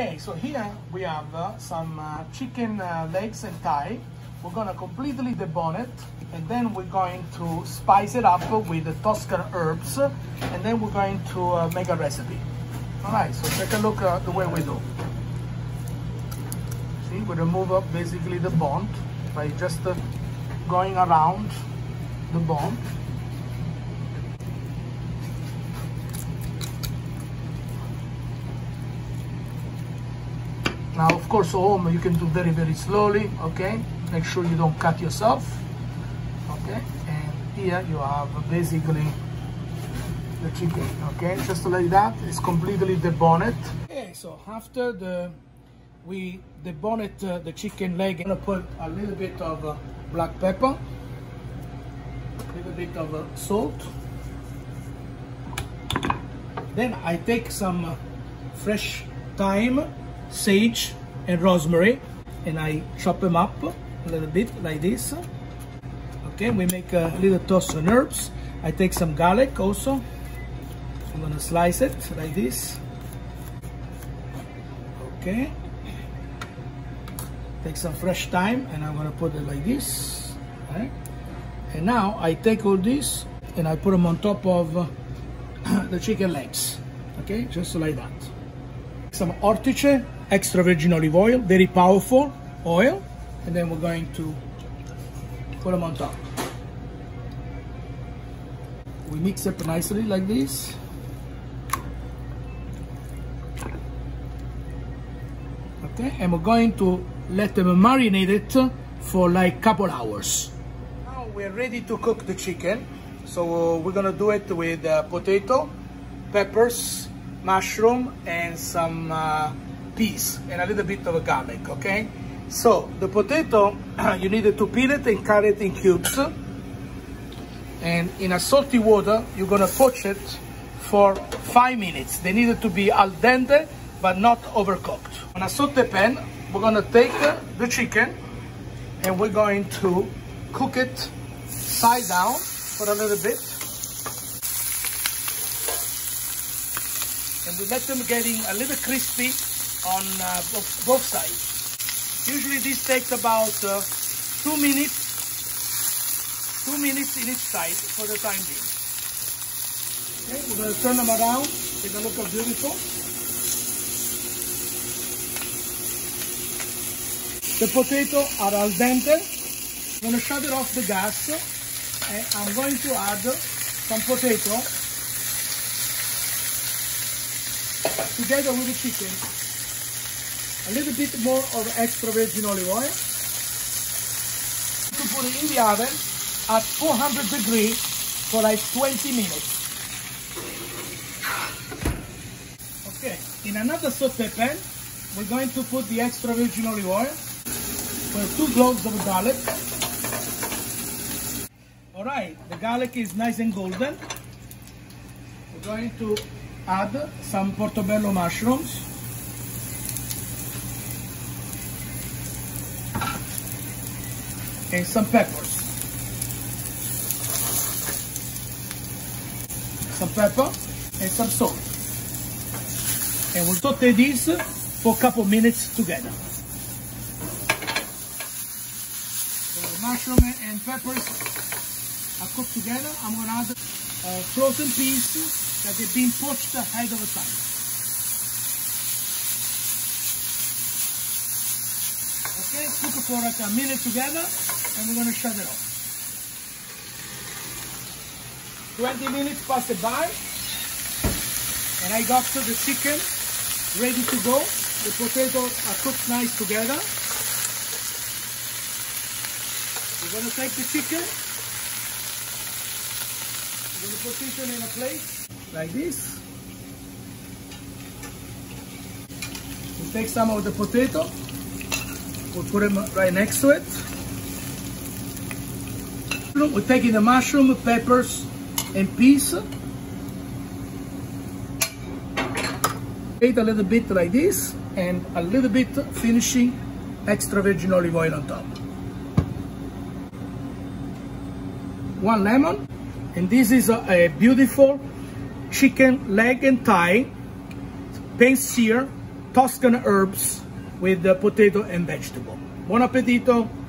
Okay, so here we have uh, some uh, chicken uh, legs and thigh. We're gonna completely debone it and then we're going to spice it up with the Toscan herbs and then we're going to uh, make a recipe. All right, so take a look at the way we do. See, we remove up basically the bone by just uh, going around the bone. Now, of course, home you can do very, very slowly, okay? Make sure you don't cut yourself, okay? And here you have basically the chicken, okay? Just like that, it's completely deboned. Okay, so after the we debone uh, the chicken leg, I'm gonna put a little bit of uh, black pepper, a little bit of uh, salt. Then I take some uh, fresh thyme sage and rosemary and I chop them up a little bit like this. Okay we make a little toast of herbs. I take some garlic also. I'm gonna slice it like this. Okay. Take some fresh thyme and I'm gonna put it like this. Right? and now I take all this and I put them on top of the chicken legs. Okay just like that. Some ortice extra virgin olive oil, very powerful oil. And then we're going to put them on top. We mix it nicely like this. Okay, and we're going to let them marinate it for like couple hours. Now we're ready to cook the chicken. So we're gonna do it with uh, potato, peppers, mushroom, and some uh, peas and a little bit of a garlic, okay? So the potato, you need to peel it and cut it in cubes. And in a salty water, you're gonna poach it for five minutes. They need to be al dente, but not overcooked. On a saute pan, we're gonna take the chicken and we're going to cook it side down for a little bit. And we let them getting a little crispy on uh, both, both sides. Usually this takes about uh, two minutes, two minutes in each side for the time being. Okay, we're going to turn them around. Take a look how beautiful. The potato are al dente. I'm going to shut it off the gas and I'm going to add some potato together with the chicken a little bit more of extra virgin olive oil. To put it in the oven at 400 degrees for like 20 minutes. Okay, in another saute pan, we're going to put the extra virgin olive oil for two cloves of garlic. All right, the garlic is nice and golden. We're going to add some portobello mushrooms. And some peppers. Some pepper and some salt. And we'll saute this for a couple minutes together. The mushroom and peppers are cooked together. I'm to add uh, frozen peas that have been poached ahead of time. Okay, cook it for like a minute together and we're to shut it off. 20 minutes passed by and I got to the chicken ready to go. The potatoes are cooked nice together. We're to take the chicken. We're to position in a plate like this. We'll take some of the potato. We'll put them right next to it. We're taking the mushroom, peppers, and peas. Eat a little bit like this, and a little bit finishing extra virgin olive oil on top. One lemon, and this is a, a beautiful chicken leg and thigh, pan sear Tuscan herbs with potato and vegetable. Buon appetito!